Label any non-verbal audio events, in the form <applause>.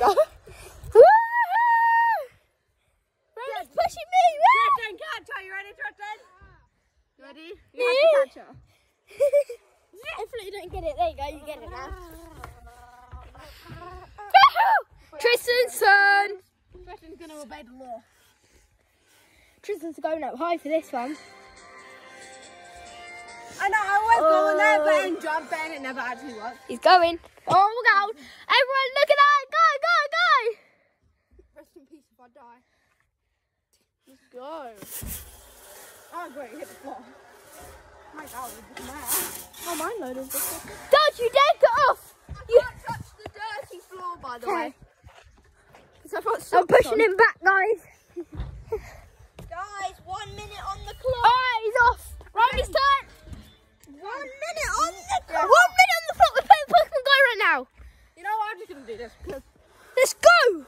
go. <laughs> Woo! Ronnie's pushing me. Woo! You ready, Tristan? You ready? You have to catch her. <laughs> Hopefully you don't get it. There you go. You get it now. <laughs> Tristan's. Tristan's going to obey the law. Tristan's going up high for this one. I know, I on there, but then it never actually works. He's going. Oh, look out. Everyone, look at that. Go, go, go. Rest in peace if I die. Let's go. Oh, great, hit the floor. My God, it's mad. Oh, mine loaded. Don't you dare get off. You, Can't touch the dirty floor, by the Okay. way. Because I've got I'm pushing on. him back, guys. Guys, <laughs> to do this because Let's go.